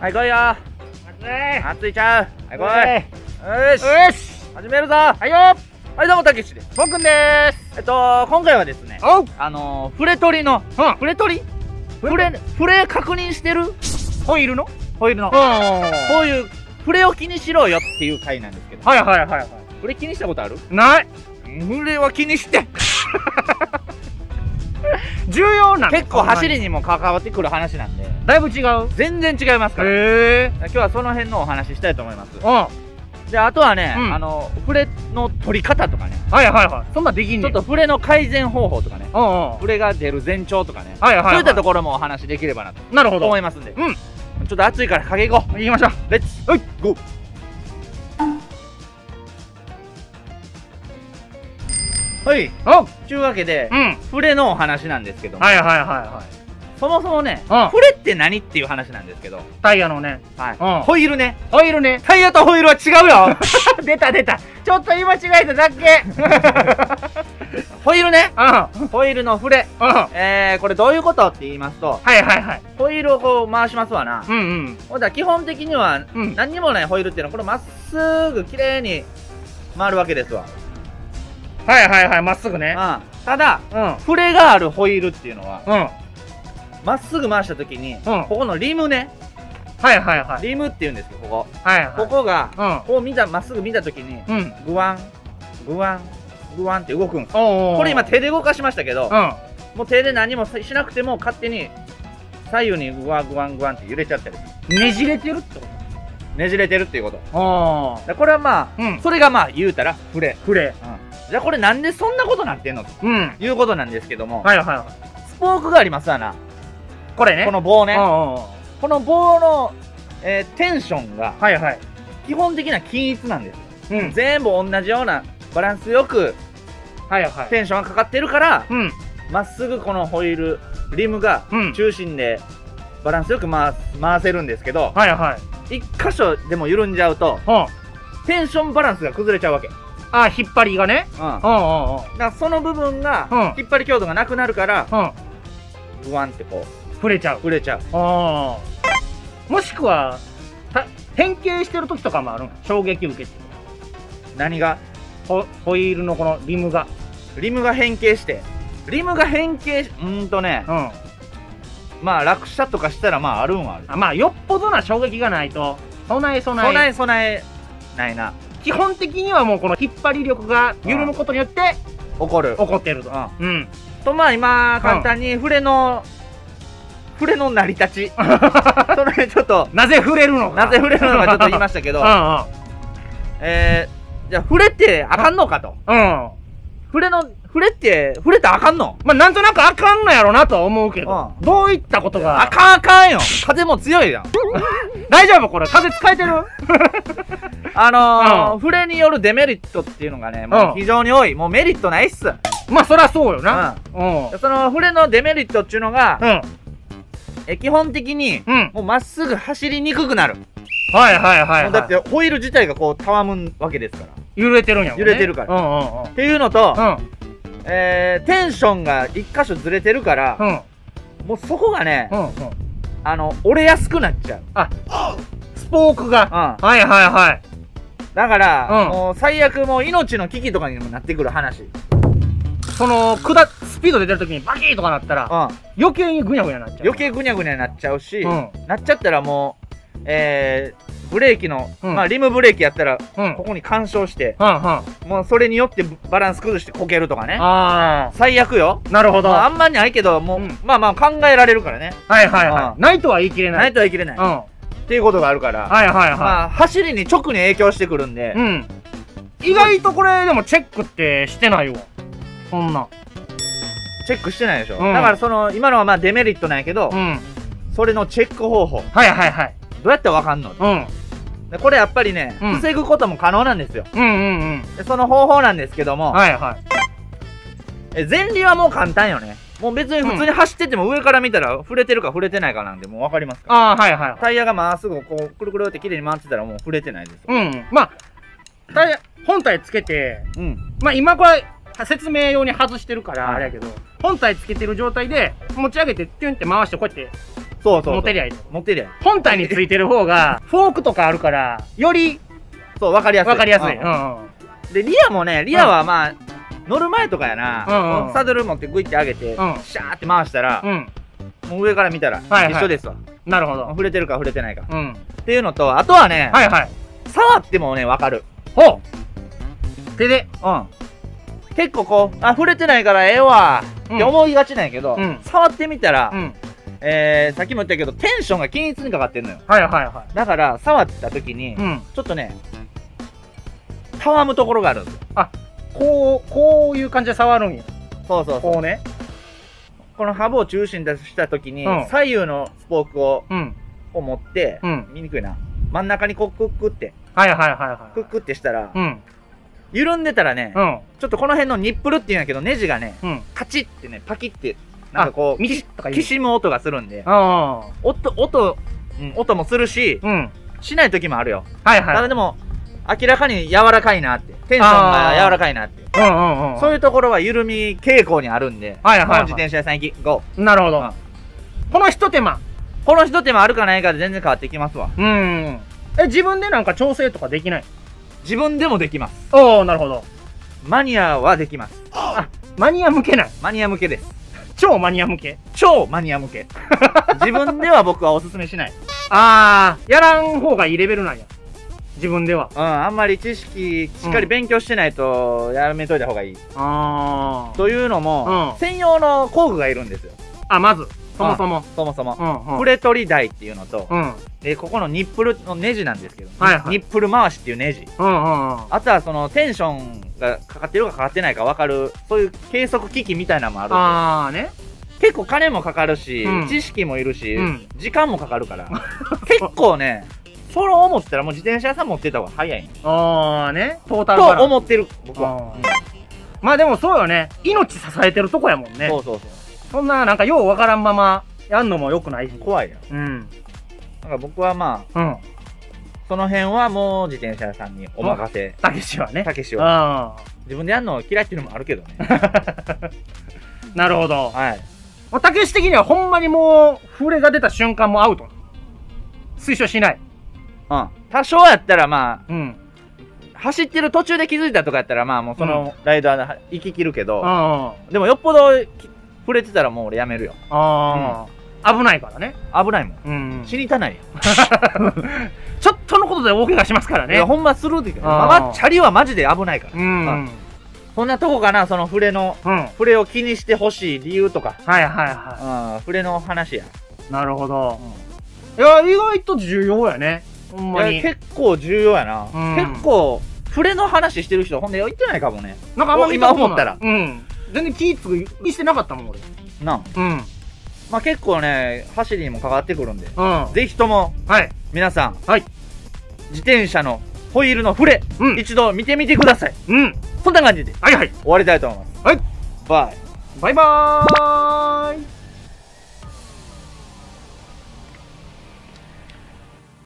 はい来いよ。熱熱いちゃう。はい来いよし。いよし。始めるぞ。はいよ。はいどうもたけしです。ぼくんです。えっと今回はですねあのー、フレ取りのうん。フレ取り？フレフレ確認してる？ホイールの？ホイールの。うん。はこういうフレを気にしろよっていう回なんですけど。いはいはいはい。フレ気にしたことある？ない。フレは気にして重要なの結構走りにも関わってくる話なんで。だいぶ違う。全然違いますから。へえ。今日はその辺のお話ししたいと思います。うん。はであとはね、うん。あのフレの取り方とかね。いはいはい。そんなんできんねん。ちょっとフレの改善方法とかね。うんうん。フレが出る前兆とかね、はいはいはい。そういったところもお話しできればなとなるほど。思いますんで、うん。ちょっと暑いから影行こ行きましょうう。レッツはい。ゴーはい。お。うというわけで、うん。フレのお話なんですけど。も、はいはいはいはい。そもそもね、うん。フレって何っていう話なんですけど、タイヤのね。はい。うん。ホイールね。ホイールね。タイヤとホイールは違うよ。出た出た。ちょっと言い間違えただけ。ホイールね。うん。うんホイールのフレはえー、これどういうことって言いますといはいはい。ホイールをこう回しますわな。うんうん。ほんだら基本的にはうん。何にもないホイールっていうのはこれまっすぐ綺麗に回るわけですわ、はいはいはいまっすぐね。うん、ただうん。フレがあるホイールっていうのはうん。はいまっすぐ回した時に、ここのリムね。はいはいリムっていうんですよここ。はいはい。ここがうん。こう見たまっすぐ見た時にうん。グワングワングワンって動くんですこれ今手で動かしましたけどうん。もう手で何もしなくても勝手に左右にグワングワングワンって揺れちゃったりねじれてるってこねじれてるっていうこと。これはまああうん。それがまあ言うたらフレ、フレじゃあこれなんでそんなことなってんのとうん。いうことなんですけども、はいはいはい。スポークがありますわなこれね。この棒ね。うんうんうん。この棒の、えーテンションがはいはい。基本的な均一なんですうん。全部同じようなバランスよくはいはい。テンションがかかってるからうん。まっすぐこのホイールリムがうん。中心でバランスよく回す回せるんですけどはいはい。一箇所でも緩んじゃうとうん。テンションバランスが崩れちゃうわけ、うん、あ引っ張りがね。だかうんうんうん。らその部分がうん。引っ張り強度がなくなるからうん。グワンってこう触れちゃう。触れちゃう。ああもしくはた変形してる時とかもあるん衝撃受けて。何が？ホホイールのこのリムが。リムが変形して。リムが変形しうーんとねうん。あまあ落車とかしたらまああるんはある。まあよっぽどな衝撃がないと備え備え。備え備えないな基本的にはもうこの引っ張り力が緩むことによって怒る。起こってると。うん。うん。とまあ今簡単にフレのフレの成り立ち。それちょっとなぜ触れるのか。なぜフレるのかちょっと言いましたけど。うんえー、じゃあフレってあかんのかと。うんうんフレのフレってフレってあかんの？まあなんとなくあかんのやろなとは思うけど。うどういったことが？あかんあかんよ。風も強いやん。大丈夫これ。風使えてる？あのーうん。フレによるデメリットっていうのがねもう非常に多い。もうメリットないっす。まあそりゃそうよな。うん。そのフレのデメリットっていうのが、うん。え基本的にうん。もうまっすぐ走りにくくなる、はいはいはい、はい、だってホイール自体がこうたわむわけですから揺れてるんやもん、ね、揺れてるから。うんうんっていうのと、うん。えー、テンションが一箇所ずれてるから、うん。うんもうそこがね、うんうん。あの折れやすくなっちゃう、スポークが。うん、はいはいはい。だから、うん。もう最悪もう命の危機とかにもなってくる話、うん、その下スピード出てる時にバキーとかなったら余計にグニャグニャなっちゃう。余計ぐにゃぐにゃになっちゃうし、うん。なっちゃったらもうえー、ブレーキの、うん。まあリムブレーキやったらうん。ここに干渉してもうそれによってバランス崩してこけるとかね。あ最悪よ。なるほど、まあ、あんまりないけどもう、うん。まあまあ考えられるからね。はいはいはい、うん。ないとは言い切れなないいとは言い切れない、うん。っはいていうことがあるから、はいはい、まあ走りに直に影響してくるんで、うん。意外とこれでもチェックってしてないわ。そんな。チェックしてないでしょ、うん。だからその今のはまあデメリットなんやけど、うん。それのチェック方法。はいはいはいどうやってわかんの？うん。でこれやっぱりね、うん。防ぐことも可能なんですよ。うんうんうん。でその方法なんですけども、はいはい。え前輪はもう簡単よね。もう別に普通に走ってても上から見たら触れてるか触れてないかなんでもう分かりますかああはいはい。タイヤがまっすぐこうくるくるって綺麗に回ってたらもう触れてないです。ようん。まあタイヤ本体つけてうん。まあ今これ説明用に外してるからはい。あれやけど本体つけてる状態で持ち上げてピュンって回してこうやってそうそう。持てりゃいい。持ってりゃいい。本体についてる方が、フォークとかあるから、よりそう、わかりやすい。わかりやすい。ううん。で、リアもね、リアはまあ、乗る前とかやな、うんうんサドル持ってグイって上げて、うんシャーって回したら、うん。もう上から見たらはいはい一緒ですわ。なるほど。触れてるか触れてないか。うん。っていうのと、あとはね、はいはい。触ってもね、わかる。ほう手で。うん。結構こう、あ、触れてないからええわって思いがちなんやけど、うん触ってみたら、うん。えー、さっきも言ったけど、テンションが均一にかかってんのよ。はいはいはだから、触った時に、い。うん。ちょっとね、たわむところがあるんですよ。こう、こういう感じで触るんや。そうそうそう。こうね。このハブを中心とした時に、うん左右のスポークをうん。こう持って、うん。見にくいな。真ん中にこうクックって、はいはいはいはクックってしたら、い。うん。緩んでたらね、うん。ちょっとこの辺のニップルっていうんやけど、ネジがね、うん。カチッってね、パキって、なんかこう、ミシッとかきしむ音がするんで、あ音、音、うん音もするしあ。、うん。しない時もあるよ。はいはい。ただでも、明らかに柔らかいなって、テンションが柔らかいなって。うんうんうん。そういうところは緩み傾向にあるんで、はいはいはい自転車屋さん行き、GO! なるほどうん。この一手間。この一手間あるかないかで全然変わってきますわ。うん。え、自分でなんか調整とかできない？自分でもできます。おおなるほど。マニアはできます。マニア向けない。マニア向けです。超マニア向け。超マニア向け。自分では僕はおすすめしない。あー、やらん方がいいレベルなんや。自分では。うん、あんまり知識しっかり勉強してないとやめといた方がいい。あー。というのも、うん専用の工具がいるんですよ。あ、まず、そもそも。そもそも。うんうん。プレ取り台っていうのと、うん。で、ここのニップルのネジなんですけど、はいはいニップル回しっていうネジ。うんうんうん。あとはそのテンションがかかってるかかかってないか分かる、そういう計測機器みたいなのもあるんあーね。で、結構金もかかるし、うん知識もいるし、うん時間もかかるから、結構ね、それを思ったらもう自転車屋さん持ってた方が早いあーね。トータルと思ってる、僕は。まあでもそうよね。命支えてるとこやもんね。そうそうそう。そんななんかようわからんままやんのも良くないし。怖いよ。うん。だから僕はまあ、うん。その辺はもう自転車屋さんにお任せ。たけしはね。たけしは。あ自分でやるの嫌いっていうのもあるけどね。あ。なるほど。はい。まあたけし的にはほんまにもう、触れが出た瞬間もアウト。推奨しない。うん。多少やったらまうん。あ、走ってる途中で気づいたとかやったらまあもうそのライダーで行き切るけど、あでもよっぽどき触れてたらもう俺やめるよ。あ。ああ。危ないからね。危ないもん。うん。死にたないよ。ちょっとのことで大怪我しますからねいや、。ほんまするって言まあ、チャリはマジで危ないから。うん。そんなとこかな、その触れの、触れを気にしてほしい理由とか。はいはうん、触れの話や。い。なるほど。いや、意外と重要やね。ほんまに。結構重要やな。うん結構、触れの話してる人、ほんで言ってないかもね。なんかあんま今思ったらうん。全然気ぃつく、気してなかったもん、俺。なあうん。まあ結構ね、走りにも関わってくるんで。うん。ぜひとも、はい。皆さん、はい自転車のホイールの触れ、うん。一度見てみてください。うん。そんな感じではいはい。終わりたいと思います。はい。バイ。バイバーイ